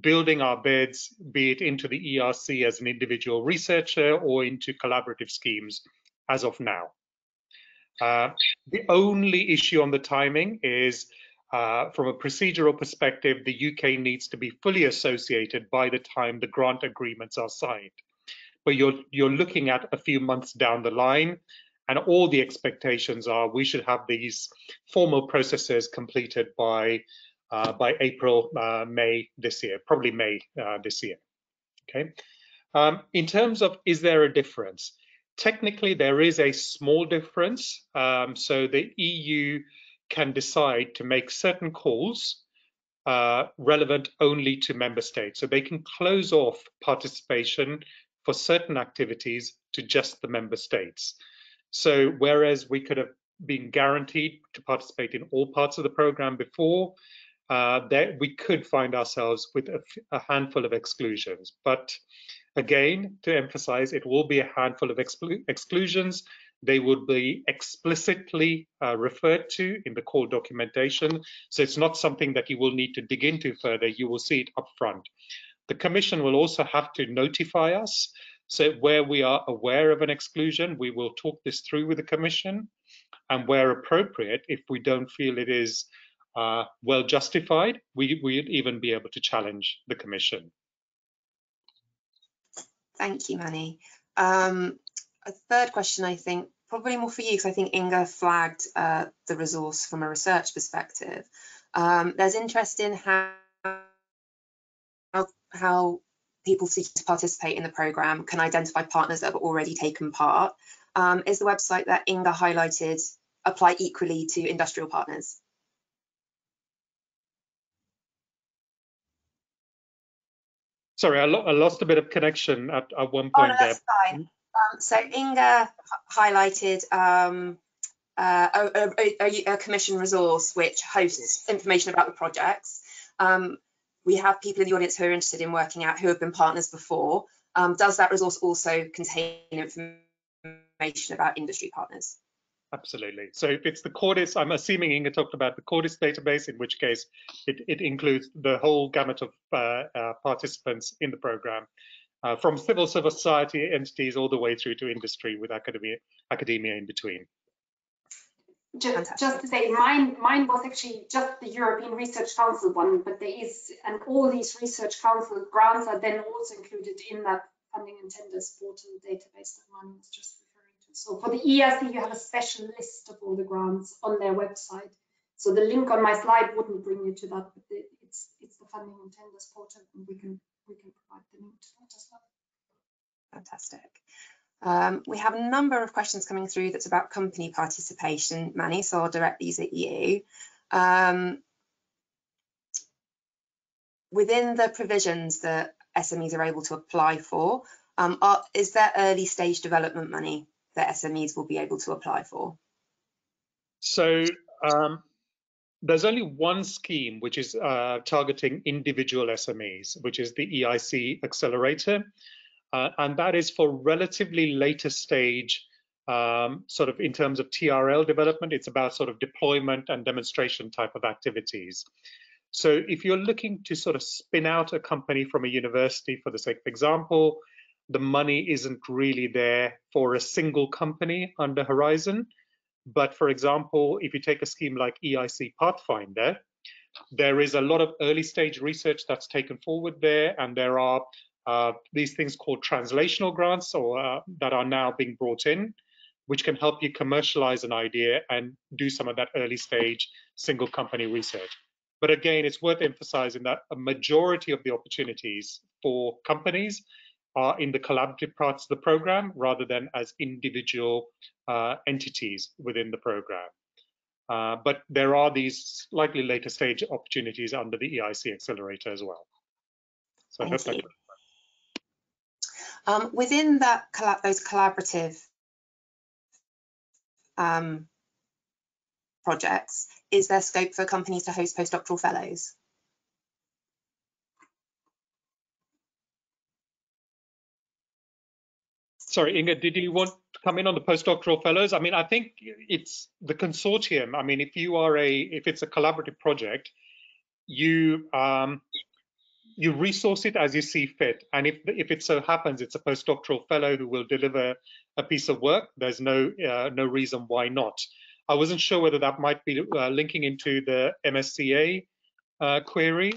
building our beds, be it into the ERC as an individual researcher or into collaborative schemes as of now. Uh, the only issue on the timing is uh, from a procedural perspective, the UK needs to be fully associated by the time the grant agreements are signed. But you're, you're looking at a few months down the line, and all the expectations are we should have these formal processes completed by uh, by April, uh, May this year, probably May uh, this year. Okay. Um, in terms of is there a difference? Technically, there is a small difference. Um, so the EU can decide to make certain calls uh, relevant only to member states. So they can close off participation for certain activities to just the member states. So whereas we could have been guaranteed to participate in all parts of the program before, uh, that we could find ourselves with a, a, handful of exclusions. But again, to emphasize, it will be a handful of exclu exclusions. They would be explicitly uh, referred to in the call documentation. So it's not something that you will need to dig into further. You will see it up front. The Commission will also have to notify us. So where we are aware of an exclusion, we will talk this through with the Commission. And where appropriate, if we don't feel it is uh, well justified, we, we'd even be able to challenge the Commission. Thank you, Manny. Um, a third question, I think, probably more for you, because I think Inga flagged uh, the resource from a research perspective. Um, there's interest in how, how, how people seeking to participate in the programme can identify partners that have already taken part. Um, is the website that Inga highlighted apply equally to industrial partners? Sorry, I, lo I, lost a bit of connection at, at one oh, point oh, no, that's there. Fine. Um, so Inga highlighted um, uh, a, a, a, commission resource which hosts information about the projects. Um, we have people in the audience who are interested in working out who have been partners before. Um, does that resource also contain information about industry partners? Absolutely. So if it's the Cordis, I'm assuming Inga talked about the Cordis database, in which case it, it includes the whole gamut of uh, uh, participants in the program, uh, from civil society entities all the way through to industry with academia, academia in between. Just, just, to say, mine, mine was actually just the European Research Council one, but there is, and all these Research Council grants are then also included in that funding and tenders portal database that mine was just so for the ERC, you have a special list of all the grants on their website. So the link on my slide wouldn't bring you to that, but it's it's the funding and tenders portal, and we can we can provide the link to that as well. Fantastic. Um, we have a number of questions coming through that's about company participation, Manny, so I'll direct these at you. Um, within the provisions that SMEs are able to apply for, um, are, is there early stage development money that SMEs will be able to apply for? So um, there's only one scheme which is uh, targeting individual SMEs, which is the EIC Accelerator. Uh, and that is for relatively later stage, um, sort of in terms of TRL development, it's about sort of deployment and demonstration type of activities. So if you're looking to sort of spin out a company from a university, for the sake of example, the money isn't really there for a single company under Horizon. But for example, if you take a scheme like EIC Pathfinder, there is a lot of early stage research that's taken forward there, and there are uh, these things called translational grants or uh, that are now being brought in, which can help you commercialize an idea and do some of that early stage single company research. But again, it's worth emphasizing that a majority of the opportunities for companies are in the collaborative parts of the program rather than as individual uh, entities within the program. Uh, but there are these slightly later stage opportunities under the EIC accelerator as well. So um, within that those collaborative um, projects, is there scope for companies to host postdoctoral fellows? Sorry, Inga, did you want to come in on the postdoctoral fellows? I mean, I think it's the consortium. I mean, if you are a, if it's a collaborative project, you um, you resource it as you see fit. And if if it so happens it's a postdoctoral fellow who will deliver a piece of work, there's no uh, no reason why not. I wasn't sure whether that might be uh, linking into the MSCA uh, query,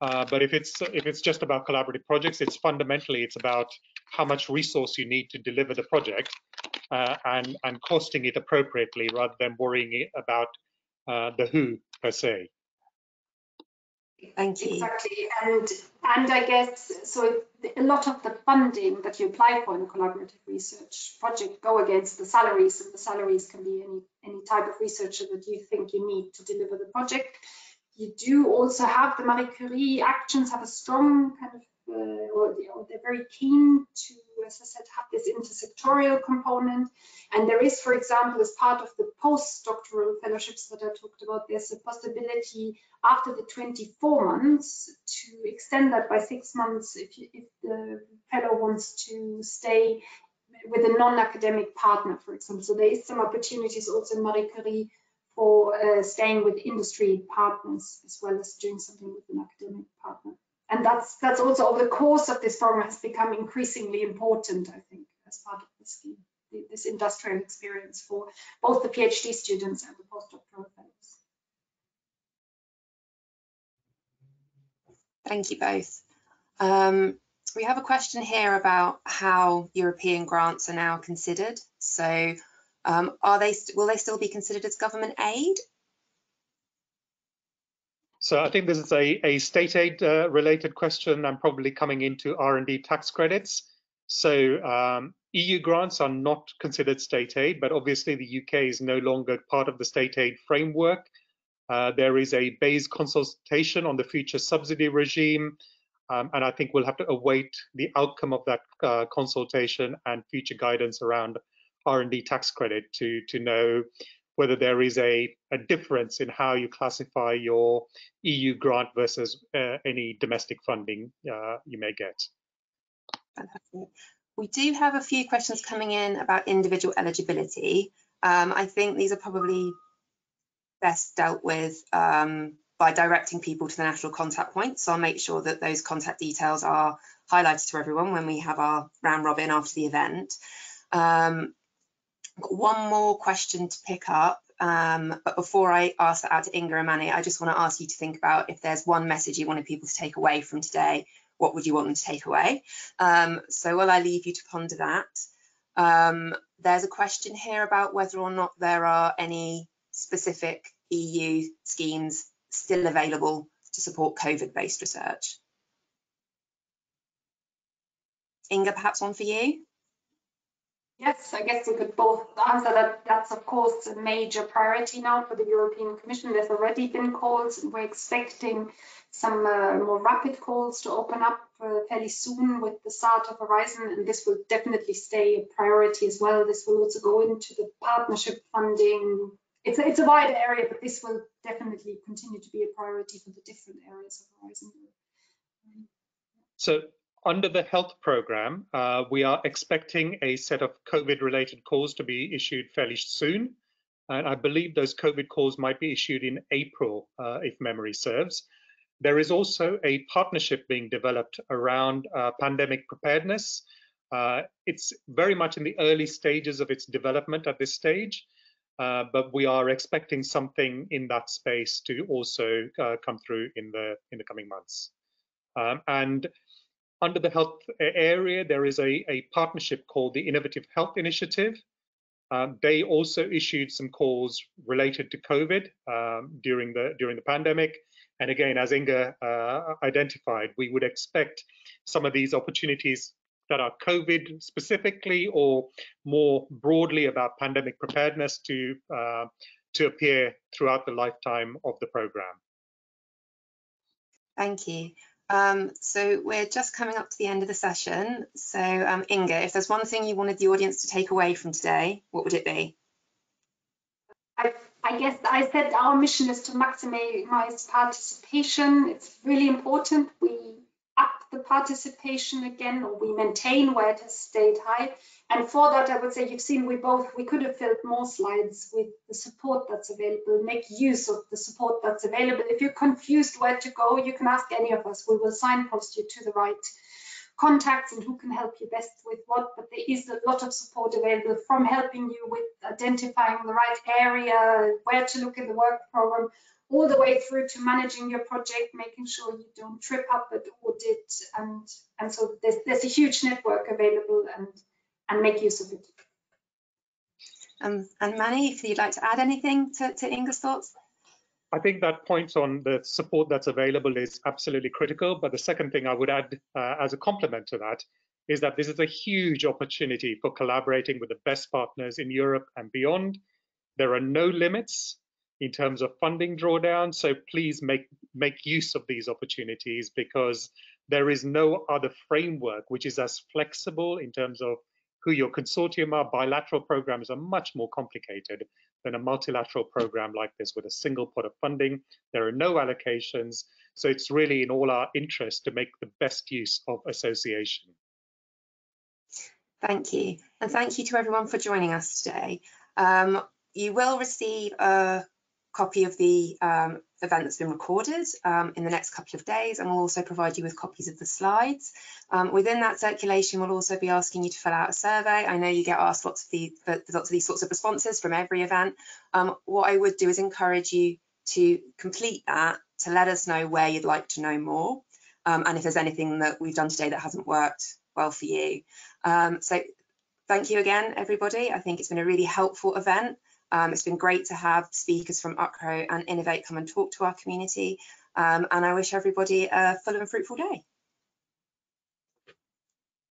uh, but if it's if it's just about collaborative projects, it's fundamentally it's about how much resource you need to deliver the project uh, and and costing it appropriately rather than worrying about uh, the who per se. Thank you. Exactly, and and I guess so. A lot of the funding that you apply for in a collaborative research project go against the salaries, and the salaries can be any any type of researcher that you think you need to deliver the project you do also have the Marie Curie actions have a strong kind of, uh, or, they're very keen to, as I said, have this intersectorial component. And there is, for example, as part of the postdoctoral fellowships that I talked about, there's a possibility after the 24 months to extend that by six months if, you, if the fellow wants to stay with a non-academic partner, for example. So there is some opportunities also in Marie Curie for uh, staying with industry partners as well as doing something with an academic partner. And that's that's also over the course of this program has become increasingly important, I think, as part of the scheme, this industrial experience for both the PhD students and the postdoctoral fellows. Thank you both. Um, we have a question here about how European grants are now considered. So um, are they will they still be considered as government aid? So I think this is a, a state aid uh, related question and probably coming into R&D tax credits. So um, EU grants are not considered state aid, but obviously the UK is no longer part of the state aid framework. Uh, there is a BEIS consultation on the future subsidy regime, um, and I think we'll have to await the outcome of that uh, consultation and future guidance around R&D tax credit to, to know whether there is a, a difference in how you classify your EU grant versus uh, any domestic funding uh, you may get. We do have a few questions coming in about individual eligibility. Um, I think these are probably best dealt with um, by directing people to the national contact point. So I'll make sure that those contact details are highlighted to everyone when we have our round robin after the event. Um, one more question to pick up. Um, but before I ask that out to Inga and Manny, I just want to ask you to think about if there's one message you wanted people to take away from today, what would you want them to take away? Um, so while I leave you to ponder that, um, there's a question here about whether or not there are any specific EU schemes still available to support COVID-based research. Inga, perhaps one for you? Yes, I guess we could both answer that. That's of course a major priority now for the European Commission. There's already been calls. We're expecting some uh, more rapid calls to open up uh, fairly soon with the start of Horizon, and this will definitely stay a priority as well. This will also go into the partnership funding. It's a, it's a wide area, but this will definitely continue to be a priority for the different areas of Horizon. So under the health program, uh, we are expecting a set of COVID related calls to be issued fairly soon. And I believe those COVID calls might be issued in April, uh, if memory serves. There is also a partnership being developed around uh, pandemic preparedness. Uh, it's very much in the early stages of its development at this stage, uh, but we are expecting something in that space to also uh, come through in the in the coming months. Um, and under the health area, there is a, a partnership called the Innovative Health Initiative. Um, they also issued some calls related to COVID um, during the during the pandemic. And again, as Inga uh, identified, we would expect some of these opportunities that are COVID specifically or more broadly about pandemic preparedness to uh, to appear throughout the lifetime of the program. Thank you. Um, so we're just coming up to the end of the session. So um, Inga, if there's one thing you wanted the audience to take away from today, what would it be? I, I guess I said our mission is to maximize participation. It's really important we the participation again or we maintain where it has stayed high. And for that, I would say you've seen we both, we could have filled more slides with the support that's available, make use of the support that's available. If you're confused where to go, you can ask any of us. We will signpost you to the right contacts and who can help you best with what, but there is a lot of support available from helping you with identifying the right area, where to look in the work program, all the way through to managing your project, making sure you don't trip up at audit. And, and so there's, there's a huge network available and and make use of it. Um, and Manny, if you'd like to add anything to, to Inga's thoughts? I think that point on the support that's available is absolutely critical. But the second thing I would add uh, as a complement to that is that this is a huge opportunity for collaborating with the best partners in Europe and beyond. There are no limits in terms of funding drawdown, so please make, make use of these opportunities because there is no other framework which is as flexible in terms of who your consortium are. Bilateral programs are much more complicated than a multilateral program like this with a single pot of funding. There are no allocations. So it's really in all our interest to make the best use of association. Thank you. And thank you to everyone for joining us today. Um, you will receive a copy of the um, event that's been recorded um, in the next couple of days and we'll also provide you with copies of the slides. Um, within that circulation, we'll also be asking you to fill out a survey. I know you get asked lots of, the, lots of these sorts of responses from every event. Um, what I would do is encourage you to complete that to let us know where you'd like to know more um, and if there's anything that we've done today that hasn't worked well for you. Um, so thank you again, everybody. I think it's been a really helpful event. Um, it's been great to have speakers from UKRO and Innovate come and talk to our community. Um, and I wish everybody a full and fruitful day.